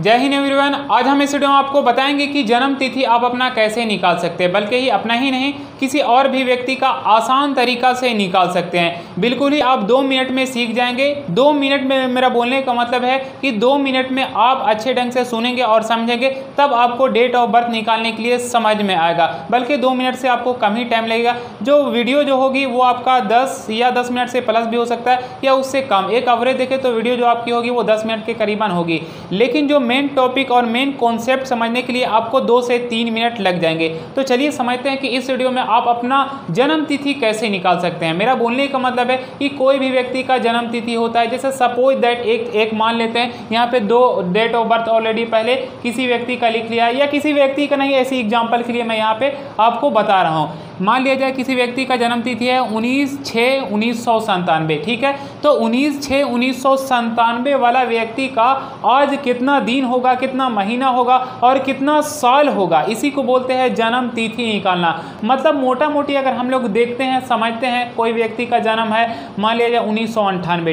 जय हिंद एवरीवन। आज हम इस वीडियो में आपको बताएँगे कि जन्म तिथि आप अपना कैसे निकाल सकते हैं। बल्कि ही अपना ही नहीं किसी और भी व्यक्ति का आसान तरीका से निकाल सकते हैं। बिल्कुल ही आप दो मिनट में सीख जाएँगे। दो मिनट में मेरा बोलने का मतलब है कि दो मिनट में आप अच्छे ढंग से सुनेंगे और समझेंगे, तब आपको डेट ऑफ़ बर्थ निकालने के लिए समझ में आएगा। बल्कि दो मिनट से आपको कम ही टाइम लगेगा। जो वीडियो जो होगी, वो आपका दस या दस मिनट से प्लस भी हो सकता है या उससे कम। एक एवरेज देखें तो वीडियो जो आपकी होगी, वो दस मिनट के करीबन होगी। लेकिन जो मेन टॉपिक और मेन कॉन्सेप्ट समझने के लिए आपको दो से तीन मिनट लग जाएँगे। तो चलिए समझते हैं कि इस वीडियो में आप अपना जन्म तिथि कैसे निकाल सकते हैं? मेरा बोलने का मतलब है कि कोई भी व्यक्ति का जन्म तिथि होता है, जैसे सपोज़ दैट एक एक मान लेते हैं, यहाँ पे दो डेट ऑफ़ बर्थ ऑलरेडी पहले किसी व्यक्ति का लिख लिया या किसी व्यक्ति का नहीं, ऐसी एग्ज़ाम्पल के लिए मैं यहाँ पे आपको बता रहा हूँ। मान लिया जाए किसी व्यक्ति का जन्म तिथि है उन्नीस छः उन्नीस सौ संतानवे ठीक है? तो उन्नीस छः उन्नीस सौ संतानवे वाला व्यक्ति का आज कितना दिन होगा, कितना महीना होगा और कितना साल होगा? इसी को बोलते हैं जन्म तिथि निकालना। मतलब मोटा मोटी अगर हम लोग देखते हैं, समझते हैं, कोई व्यक्ति का जन्म है, मान लिया जाए उन्नीस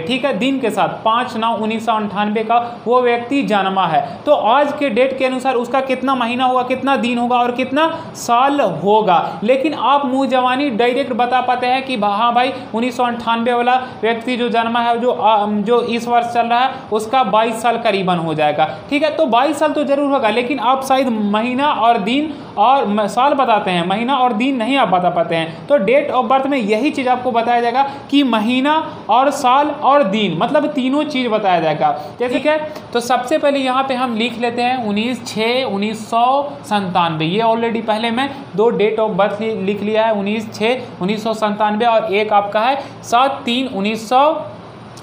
ठीक है? दिन के साथ पाँच नौ उन्नीस का वो व्यक्ति जन्मा है। तो आज के डेट के अनुसार उसका कितना महीना होगा, कितना दिन होगा और कितना साल होगा? लेकिन आप आप मुँह जवानी डायरेक्ट बता पाते हैं कि हाँ भाई, उन्नीस वाला व्यक्ति जो जन्मा है, जो जो इस वर्ष चल रहा है, उसका 22 साल करीबन हो जाएगा। ठीक है तो 22 साल तो ज़रूर होगा, लेकिन आप शायद महीना और दिन और साल बताते हैं, महीना और दिन नहीं आप बता पाते हैं। तो डेट ऑफ़ बर्थ में यही चीज़ आपको बताया जाएगा कि महीना और साल और दिन मतलब तीनों चीज़ बताया जाएगा। ठीक है तो सबसे पहले यहाँ पे हम लिख लेते हैं उन्नीस, छः, उन्नीस सौ संतानवे ये ऑलरेडी पहले मैं दो डेट ऑफ़ बर्थ लिख लिया है, उन्नीस, छः, उन्नीस सौ संतानवे और एक आपका है, सात, तीन, उन्नीस सौ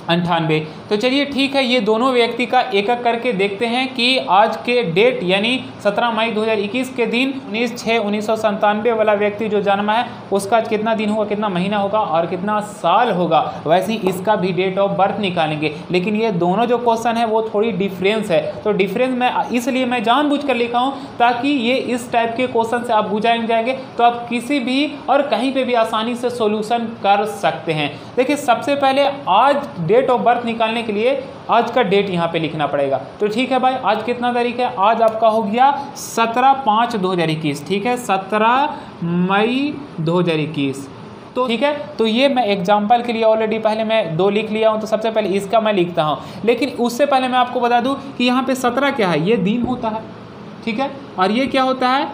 अंठानवे। तो चलिए ठीक है, ये दोनों व्यक्ति का एक एक करके देखते हैं कि आज के डेट यानी 17 मई 2021 के दिन उन्नीस छः उन्नीस वाला व्यक्ति जो जन्मा है, उसका कितना दिन होगा, कितना महीना होगा और कितना साल होगा, वैसे ही इसका भी डेट ऑफ़ बर्थ निकालेंगे। लेकिन ये दोनों जो क्वेश्चन है, वो थोड़ी डिफरेंस है। तो डिफरेंस मैं, इसलिए मैं जानबूझ कर लिखा हूँ, ताकि ये इस टाइप के क्वेश्चन से आप बुझाएँगे, जाएँगे तो आप किसी भी और कहीं पर भी आसानी से सोल्यूशन कर सकते हैं। देखिए, सबसे पहले आज डेट ऑफ़ बर्थ निकालने के लिए आज का डेट यहाँ पे लिखना पड़ेगा। तो ठीक है भाई, आज कितना तारीख है? आज आपका हो गया सत्रह पाँच दो हज़ार इक्कीस। ठीक है, सत्रह मई दो हज़ार इक्कीस। तो ठीक है तो ये मैं एग्ज़ाम्पल के लिए ऑलरेडी पहले मैं दो लिख लिया हूँ तो सबसे पहले इसका मैं लिखता हूँ। लेकिन उससे पहले मैं आपको बता दूँ कि यहाँ पे सत्रह क्या है? ये दिन होता है। ठीक है, और ये क्या होता है?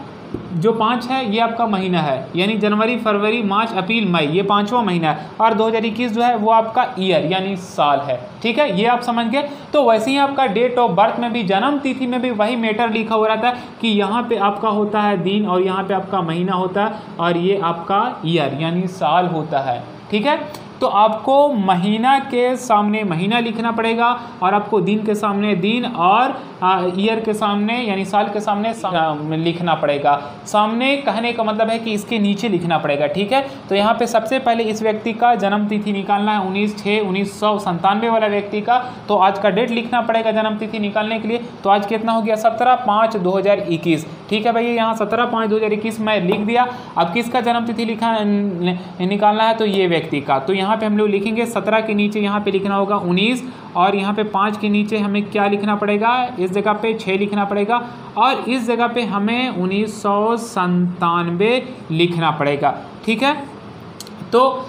जो पाँच है, ये आपका महीना है। यानी जनवरी, फरवरी, मार्च, अप्रैल, मई, ये पाँचवा महीना है। और 2021 जो है, वो आपका ईयर, यानी साल है। ठीक है? ये आप समझ गए? तो वैसे ही आपका डेट ऑफ़ बर्थ में भी जन्म तिथि में भी वही मैटर लिखा हो रहा था कि यहाँ पे आपका होता है दिन और यहाँ पे आपका महीना होता है और ये आपका ईयर, यानी साल होता है। ठीक है? तो आपको महीना के सामने महीना लिखना पड़ेगा और आपको दिन के सामने दिन और ईयर के सामने, यानी साल के सामने लिखना पड़ेगा। सामने कहने का मतलब है कि इसके नीचे लिखना पड़ेगा, ठीक है? तो यहाँ पे सबसे पहले इस व्यक्ति का जन्म तिथि निकालना है, उन्नीस छः उन्नीस सौ संतानवे वाला व्यक्ति का। तो आज का डेट लिखना पड़ेगा जन्म तिथि निकालने के लिए। तो आज कितना हो गया? सत्रह पाँच दो हज़ार इक्कीस। ठीक है भैया यहाँ सत्रह पाँच दो हज़ार इक्कीस मैं लिख दिया। अब किसका जन्म तिथि लिखा निकालना है तो ये व्यक्ति का। तो यहाँ पे हम लोग लिखेंगे सत्रह के नीचे यहाँ पे लिखना होगा उन्नीस, और यहाँ पे पाँच के नीचे हमें क्या लिखना पड़ेगा? इस जगह पे छः लिखना पड़ेगा, और इस जगह पे हमें उन्नीस लिखना पड़ेगा। ठीक है? तो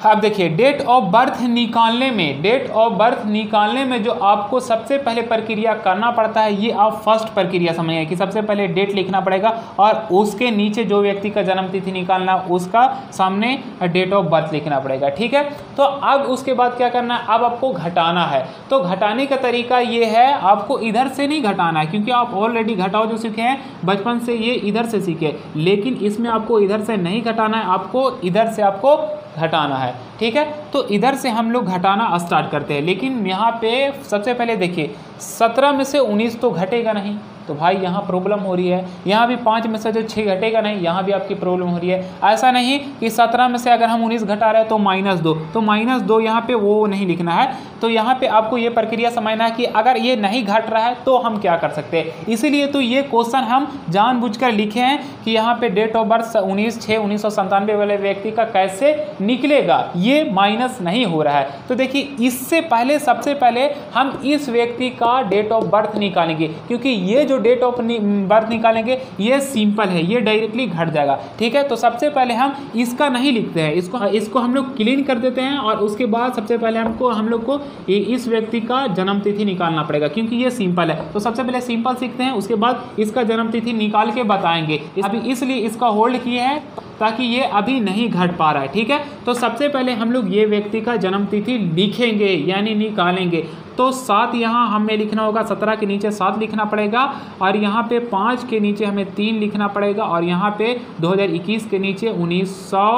अब देखिए डेट ऑफ़ बर्थ निकालने में डेट ऑफ़ बर्थ निकालने में जो आपको सबसे पहले प्रक्रिया करना पड़ता है, ये आप फ़र्स्ट प्रक्रिया समझिए कि सबसे पहले डेट लिखना पड़ेगा और उसके नीचे जो व्यक्ति का जन्म तिथि निकालना उसका सामने डेट ऑफ़ बर्थ लिखना पड़ेगा, ठीक है? तो अब उसके बाद क्या करना है? अब आपको घटाना है। तो घटाने का तरीका ये है, आपको इधर से नहीं घटाना है, क्योंकि आप ऑलरेडी घटाओ जो सीखे हैं, बचपन से ये इधर से सीखे, लेकिन इसमें आपको इधर से नहीं घटाना है, आपको इधर से आपको घटाना है, ठीक है? तो इधर से हम लोग घटाना स्टार्ट करते हैं। लेकिन यहाँ पे सबसे पहले देखिए, सत्रह में से उन्नीस तो घटेगा नहीं। तो भाई यहाँ प्रॉब्लम हो रही है। यहाँ भी पाँच में से जो छः घटेगा नहीं, यहाँ भी आपकी प्रॉब्लम हो रही है। ऐसा नहीं कि सत्रह में से अगर हम उन्नीस घटा रहे हैं तो माइनस दो। तो माइनस दो यहाँ पे वो नहीं लिखना है। तो यहाँ पे आपको ये प्रक्रिया समझना है कि अगर ये नहीं घट रहा है तो हम क्या कर सकते हैं। इसीलिए तो ये क्वेश्चन हम जानबूझकर लिखे हैं कि यहाँ पे डेट ऑफ़ बर्थ उन्नीस छः उन्नीस वाले व्यक्ति का कैसे निकलेगा। ये माइनस नहीं हो रहा है। तो देखिए, इससे पहले, सबसे पहले हम इस व्यक्ति का डेट ऑफ़ बर्थ निकालेंगे। क्योंकि ये जो डेट ऑफ़ बर्थ निकालेंगे, ये सिंपल है, ये डायरेक्टली घट जाएगा। ठीक है? तो सबसे पहले हम इसका नहीं लिखते हैं। इसको इसको हम लोग क्लीन कर देते हैं और उसके बाद सबसे पहले हमको हम लोग को इस व्यक्ति का जन्म तिथि निकालना पड़ेगा, क्योंकि ये सिंपल है। तो सबसे पहले सिंपल सीखते हैं, उसके बाद इसका जन्म तिथि निकाल के बताएँगे। अभी इसलिए इसका होल्ड किए हैं ताकि ये अभी नहीं घट पा रहा है। ठीक है? तो सबसे पहले हम लोग ये व्यक्ति का जन्म तिथि लिखेंगे, यानी निकालेंगे। तो सात यहाँ हमें लिखना होगा, सत्रह के नीचे सात लिखना पड़ेगा और यहाँ पे पाँच के नीचे हमें तीन लिखना पड़ेगा और यहाँ पे 2021 के नीचे उन्नीस सौ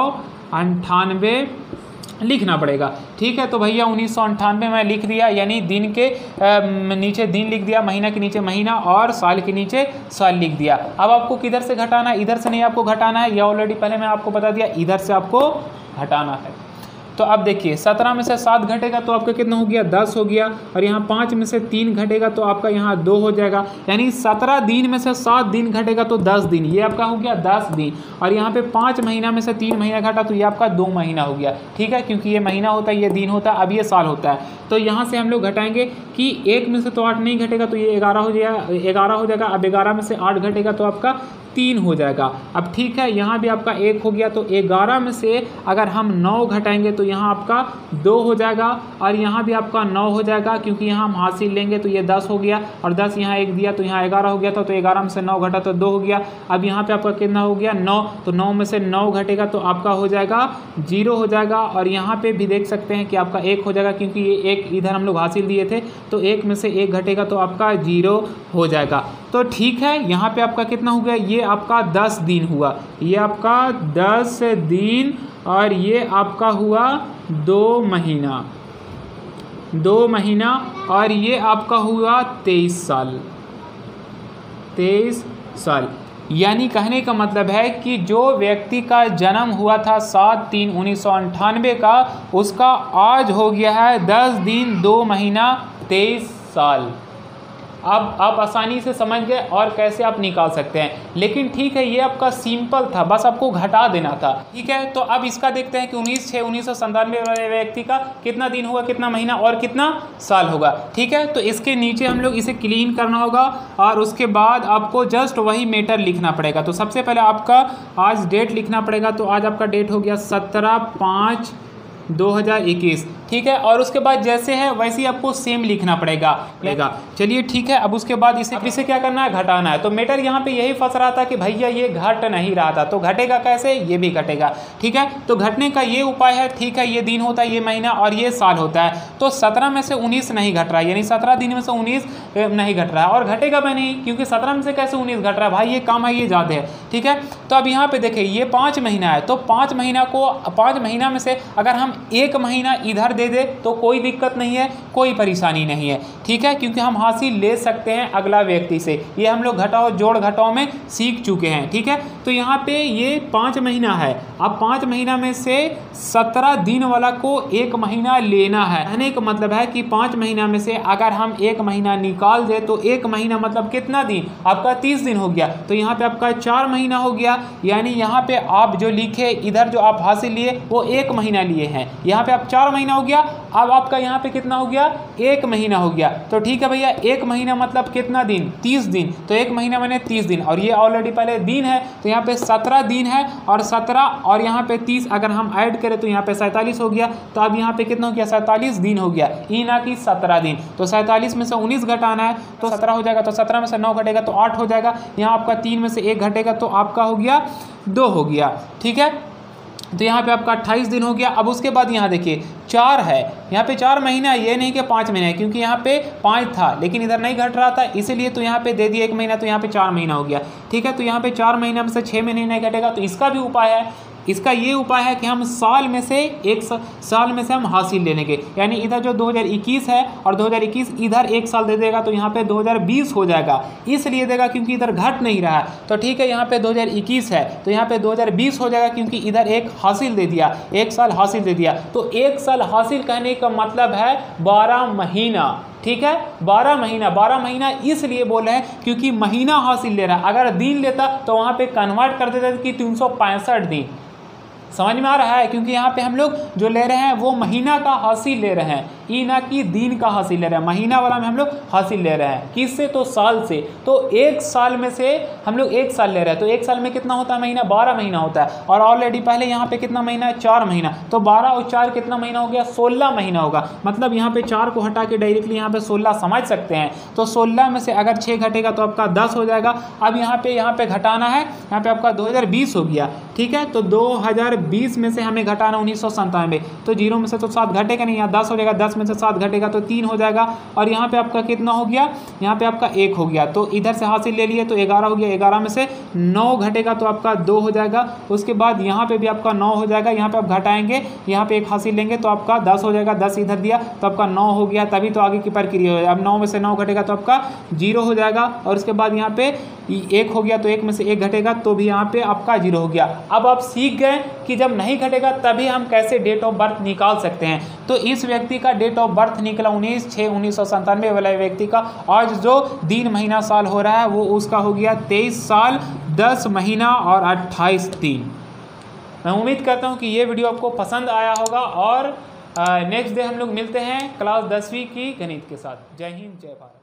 अंठानवे लिखना पड़ेगा। ठीक है तो भैया उन्नीस में लिख दिया, यानी दिन के नीचे दिन लिख दिया, महीना के नीचे महीना और साल के नीचे साल लिख दिया। अब आपको किधर से घटाना है? इधर से नहीं आपको घटाना है या ऑलरेडी पहले मैं आपको बता दिया, इधर से आपको घटाना है। तो अब देखिए, सत्रह में से सात घटेगा तो आपका कितना हो गया? दस हो गया। और यहाँ पाँच में से तीन घटेगा तो आपका यहाँ दो हो जाएगा। यानी सत्रह दिन में से सात दिन घटेगा तो दस दिन। ये आपका हो गया दस दिन। और यहाँ पे पाँच महीना में से तीन महीना घटा तो ये आपका दो महीना हो गया। ठीक है? क्योंकि ये महीना होता है, ये दिन होता है, अब ये साल होता है। तो यहाँ से हम लोग घटाएँगे कि एक में से तो आठ नहीं घटेगा तो ये ग्यारह हो जाएगा ग्यारह हो जाएगा। अब ग्यारह में से आठ घटेगा तो आपका तीन हो जाएगा। अब ठीक है, यहाँ भी आपका एक हो गया तो ग्यारह में से अगर हम नौ घटाएँगे तो यहाँ आपका दो हो जाएगा और यहाँ भी आपका नौ हो जाएगा, क्योंकि यहाँ हम हासिल लेंगे तो ये दस हो गया और दस यहाँ एक दिया तो यहाँ ग्यारह हो गया था तो ग्यारह में से नौ घटा तो दो हो गया। अब यहाँ पर आपका कितना हो गया? नौ। तो नौ में से नौ घटेगा तो आपका हो जाएगा ज़ीरो हो जाएगा और यहाँ पर भी देख सकते हैं कि आपका एक हो जाएगा, क्योंकि ये एक इधर हम लोग हासिल दिए थे तो एक में से एक घटेगा तो आपका ज़ीरो हो जाएगा। तो ठीक है, यहाँ पे आपका कितना हो गया? ये आपका दस दिन हुआ। ये आपका दस दिन और ये आपका हुआ दो महीना। दो महीना और ये आपका हुआ तेईस साल। तेईस साल। यानी कहने का मतलब है कि जो व्यक्ति का जन्म हुआ था सात तीन उन्नीस सौ अंठानवे का, उसका आज हो गया है दस दिन दो महीना तेईस साल। अब आप आसानी से समझ गए और कैसे आप निकाल सकते हैं। लेकिन ठीक है, ये आपका सिंपल था, बस आपको घटा देना था। ठीक है तो अब इसका देखते हैं कि उन्नीस छः उन्नीस सौ संतानवे वाले व्यक्ति का कितना दिन होगा कितना महीना और कितना साल होगा। ठीक है तो इसके नीचे हम लोग इसे क्लीन करना होगा और उसके बाद आपको जस्ट वही मेटर लिखना पड़ेगा। तो सबसे पहले आपका आज डेट लिखना पड़ेगा। तो आज आपका डेट हो गया सत्रह पाँच 2021 ठीक है? और उसके बाद जैसे है, वैसे ही आपको सेम लिखना पड़ेगा। लेगा चलिए ठीक है, अब उसके बाद इसे इसे क्या करना है? घटाना है। तो मेटर यहाँ पे यही फंस रहा था कि भैया ये घट नहीं रहा था। तो घटेगा कैसे? ये भी घटेगा। ठीक है? तो घटने का ये उपाय है, ठीक है, ये दिन होता है, ये महीना और ये साल होता है। तो सत्रह में से उन्नीस नहीं घट रहा है। यानी सत्रह दिन में से उन्नीस नहीं घट रहा है। और घटेगा मैं नहीं, क्योंकि सत्रह में से कैसे उन्नीस घट रहा है? भाई, ये कम है, ये ज़्यादा है। ठीक है? तो अब यहाँ पे देखिए, ये पाँच महीना है। तो पाँच महीना को, पाँच महीना में से अगर हम एक महीना इधर दे दे तो कोई दिक्कत नहीं है, कोई परेशानी नहीं है। ठीक है? क्योंकि हम हासिल ले सकते हैं अगला व्यक्ति से। ये हम लोग घटाओ, जोड़ घटाओ में सीख चुके हैं। ठीक है? तो यहाँ पे ये पाँच महीना है। अब पाँच महीना में से सत्रह दिन वाला को एक महीना लेना है। कहने का मतलब है कि पाँच महीना में से अगर हम एक महीना निकाल दे तो एक महीना मतलब कितना दिन? आपका तीस दिन हो गया। तो यहाँ पे आपका चार महीना हो गया। यानी यहाँ पे आप जो लिखे, इधर जो आप हासिल लिए, वो एक महीना लिए हैं। यहाँ पे आप चार महीना गया? अब आपका यहाँ पे कितना हो गया? एक महीना हो गया। तो ठीक है भैया एक महीना मतलब कितना दिन? तीस दिन। तो एक महीना मैंने तीस दिन। और ये ऑलरेडी पहले दिन है तो यहाँ पे सत्रह दिन है और सत्रह और यहाँ पे तीस अगर हम ऐड करें तो यहाँ पे सैंतालीस हो गया। तो अब यहाँ पे कितना हो गया? सैंतालीस दिन हो गया। ई ना कि सत्रह दिन। तो सैंतालीस में से उन्नीस घटाना है तो सत्रह हो जाएगा तो सत्रह में से नौ घटेगा तो आठ हो जाएगा। यहाँ आपका तीन में से एक घटेगा तो आपका हो गया दो हो गया। ठीक है? तो यहाँ पे आपका अट्ठाईस दिन हो गया। अब उसके बाद यहाँ देखिए, चार है। यहाँ पे चार महीना है, ये नहीं कि पाँच महीना है, क्योंकि यहाँ पे पाँच था, लेकिन इधर नहीं घट रहा था, इसीलिए तो यहाँ पे दे दिया एक महीना तो यहाँ पे चार महीना हो गया। ठीक है तो यहाँ पे चार महीने में से छः महीने नहीं घटेगा तो इसका भी उपाय है इसका ये उपाय है कि हम साल में से एक साल में से हम हासिल ले लेंगे। यानी इधर जो 2021 है और 2021 इधर एक साल दे देगा तो यहाँ पे 2020 हो जाएगा। इसलिए देगा क्योंकि इधर घट नहीं रहा। तो ठीक है, यहाँ पे 2021 है तो यहाँ पे 2020 हो जाएगा क्योंकि इधर एक हासिल दे दिया, एक साल हासिल दे दिया। तो एक साल हासिल कहने का मतलब है बारह महीना। ठीक है? बारह महीना। बारह महीना इसलिए बोल रहे हैं क्योंकि महीना हासिल ले रहा। है अगर दिन लेता तो वहाँ पे कन्वर्ट कर देता कि तीन सौ पैंसठ दिन। समझ में आ रहा है? क्योंकि यहाँ पे हम लोग जो ले रहे हैं, वो महीना का हासिल ले रहे हैं। ई ना कि दिन का हासिल ले रहे हैं। महीना वाला में हम लोग हासिल ले रहे हैं। किससे? तो साल से। तो एक साल में से हम लोग एक साल ले रहे हैं। तो एक साल में कितना होता है महीना? बारह महीना होता है। और ऑलरेडी पहले यहाँ पे कितना महीना है? चार महीना। तो बारह और चार कितना महीना हो गया? सोलह महीना होगा। मतलब यहाँ पे चार को हटा के डायरेक्टली यहाँ पे सोलह समझ सकते हैं। तो सोलह में से अगर छः घटेगा तो आपका दस हो जाएगा। अब यहाँ पे यहाँ पे घटाना है। यहाँ पे आपका दो हज़ार बीस हो गया। ठीक है? तो दो में से हमें घटाना उन्नीस तो ज़ीरो में से तो सात घटेगा नहीं। यहाँ दस हो जाएगा, दस में से सात घटेगा तो तीन हो जाएगा। और यहाँ पे आपका कितना हो गया? यहाँ पे आपका एक हो गया। तो इधर से हासिल ले लिए तो ग्यारह हो गया। ग्यारह में से नौ घटेगा तो आपका दो हो जाएगा। उसके बाद यहाँ पे भी आपका नौ हो जाएगा। यहाँ पे आप घटाएँगे। यहाँ पे एक हासिल लेंगे तो आपका दस हो जाएगा। दस इधर दिया तो आपका नौ हो गया। तभी तो आगे की प्रक्रिया हो अब नौ में से नौ घटेगा तो आपका ज़ीरो हो जाएगा। और उसके बाद यहाँ पे एक हो गया तो एक में से एक घटेगा तो भी यहाँ पे आपका ज़ीरो हो गया। अब आप सीख गए कि जब नहीं घटेगा तभी हम कैसे डेट ऑफ़ बर्थ निकाल सकते हैं। तो इस व्यक्ति का डेट ऑफ़ बर्थ निकला उन्नीस छः उन्नीस सौ संतानवे वाला व्यक्ति का। आज जो दिन महीना साल हो रहा है, वो उसका हो गया तेईस साल, दस महीना और अट्ठाईस दिन। मैं उम्मीद करता हूँ कि ये वीडियो आपको पसंद आया होगा और नेक्स्ट डे हम लोग मिलते हैं क्लास दसवीं की गणित के साथ। जय हिंद, जय भारत।